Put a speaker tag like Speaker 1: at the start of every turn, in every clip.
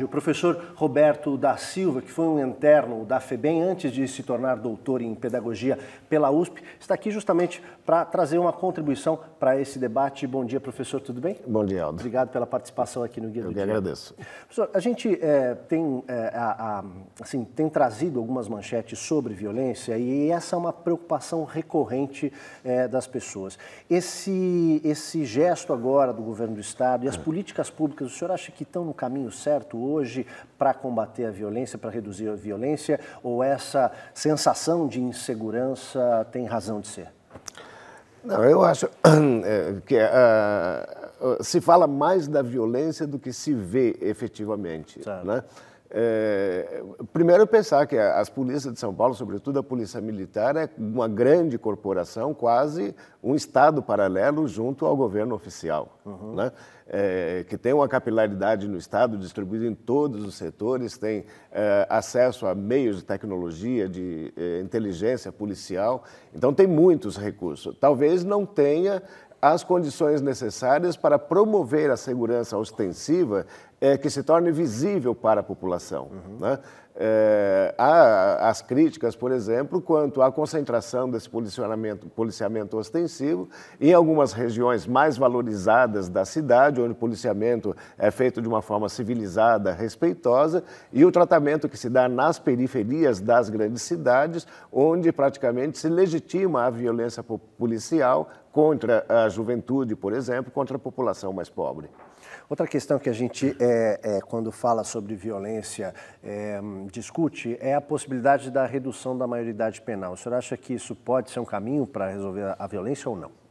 Speaker 1: O professor Roberto da Silva, que foi um interno da FEBEM antes de se tornar doutor em pedagogia pela USP, está aqui justamente para trazer uma contribuição para esse debate. Bom dia, professor, tudo bem?
Speaker 2: Bom dia, Aldo.
Speaker 1: Obrigado pela participação aqui no Guia
Speaker 2: Eu
Speaker 1: do
Speaker 2: que
Speaker 1: Dia.
Speaker 2: agradeço.
Speaker 1: Professor, a gente é, tem, é, a- a- assim, tem trazido algumas manchetes sobre violência e essa é uma preocupação recorrente é, das pessoas. Esse, esse gesto agora do governo do Estado e as políticas públicas, o senhor acha que estão no caminho certo hoje para combater a violência, para reduzir a violência, ou essa sensação de insegurança tem razão de ser?
Speaker 2: Não, eu acho é, que ah, se fala mais da violência do que se vê efetivamente.
Speaker 1: Certo.
Speaker 2: Né? É, primeiro, pensar que as polícias de São Paulo, sobretudo a Polícia Militar, é uma grande corporação, quase um Estado paralelo junto ao governo oficial, né? É, que tem uma capilaridade no Estado, distribuída em todos os setores, tem é, acesso a meios de tecnologia, de é, inteligência policial, então tem muitos recursos. Talvez não tenha as condições necessárias para promover a segurança ostensiva é, que se torne visível para a população. Né? É, há as críticas, por exemplo, quanto à concentração desse policiamento, policiamento ostensivo em algumas regiões mais valorizadas da cidade, onde o policiamento é feito de uma forma civilizada, respeitosa, e o tratamento que se dá nas periferias das grandes cidades, onde praticamente se legitima a violência po- policial contra a juventude, por exemplo, contra a população mais pobre.
Speaker 1: Outra questão que a gente, é, é, quando fala sobre violência, é, discute é a possibilidade da redução da maioridade penal. O senhor acha que isso pode ser um caminho para resolver a- violência ou não?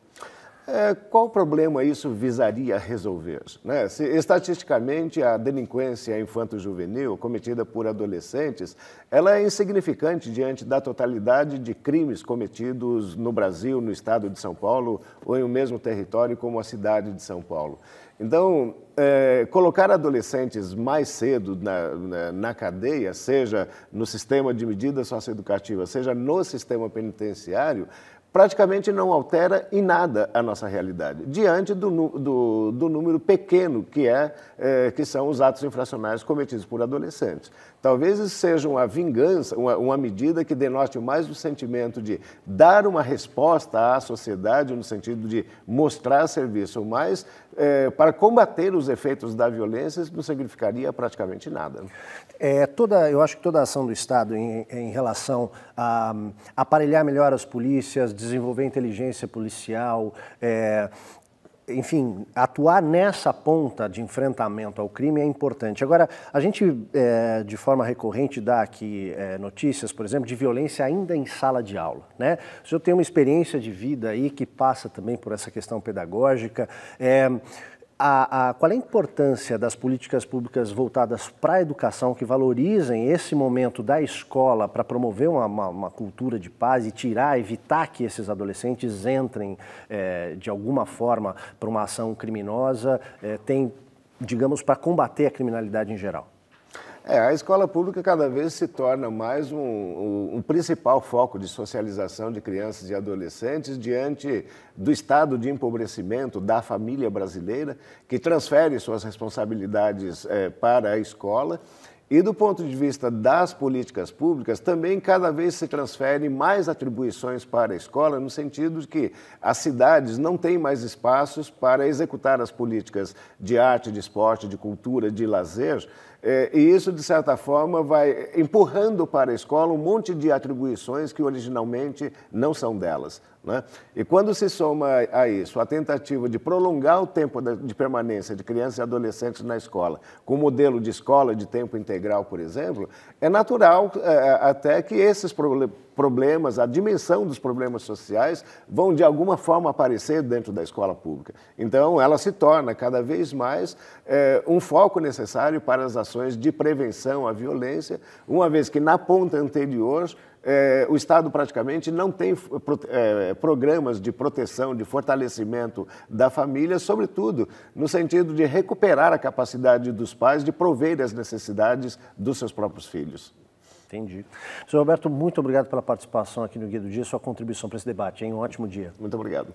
Speaker 2: É, qual problema isso visaria resolver? né? Se, estatisticamente, a delinquência infanto-juvenil cometida por adolescentes, ela é insignificante diante da totalidade de crimes cometidos no Brasil, no estado de São Paulo ou em um mesmo território como a cidade de São Paulo. Então, é, colocar adolescentes mais cedo na, na, na cadeia, seja no sistema de medidas socioeducativas, seja no sistema penitenciário, praticamente não altera em nada a nossa realidade, diante do, do- do número pequeno que, é, eh, que são os atos infracionais cometidos por adolescentes. Talvez isso seja uma vingança, uma, uma medida que denote mais o sentimento de dar uma resposta à sociedade, no sentido de mostrar serviço, mas eh, para combater os efeitos da violência, isso não significaria praticamente nada.
Speaker 1: É, toda, eu acho que toda a ação do Estado em, em relação a aparelhar melhor as polícias, desenvolver inteligência policial, é, enfim, atuar nessa ponta de enfrentamento ao crime é importante. Agora, a gente, é, de forma recorrente, dá aqui é, notícias, por exemplo, de violência ainda em sala de aula. Né? O senhor tem uma experiência de vida aí que passa também por essa questão pedagógica. É, a, a- qual é a importância das políticas públicas voltadas para a educação que valorizem esse momento da escola para promover uma, uma- uma cultura de paz e tirar, evitar que esses adolescentes entrem eh, de alguma forma para uma ação criminosa, eh, tem, digamos, para combater a criminalidade em geral?
Speaker 2: É, a escola pública cada vez se torna mais um, um- um principal foco de socialização de crianças e adolescentes diante do estado de empobrecimento da família brasileira, que transfere suas responsabilidades eh, para a escola. E do ponto de vista das políticas públicas, também cada vez se transferem mais atribuições para a escola, no sentido de que as cidades não têm mais espaços para executar as políticas de arte, de esporte, de cultura, de lazer. Eh, e isso, de certa forma, vai empurrando para a escola um monte de atribuições que originalmente não são delas. Né? E quando se soma a isso a tentativa de prolongar o tempo de permanência de crianças e adolescentes na escola, com o modelo de escola de tempo integral, por exemplo, é natural eh, até que esses proble- problemas, a dimensão dos problemas sociais, vão de alguma forma aparecer dentro da escola pública. Então, ela se torna cada vez mais eh, um foco necessário para as ações de prevenção à violência, uma vez que na ponta anterior eh, o Estado praticamente não tem eh, programas de proteção, de fortalecimento da família, sobretudo no sentido de recuperar a capacidade dos pais de prover as necessidades dos seus próprios filhos.
Speaker 1: Entendi. Senhor Roberto, muito obrigado pela participação aqui no Guia do Dia, sua contribuição para esse debate. Hein? Um ótimo dia.
Speaker 2: Muito obrigado.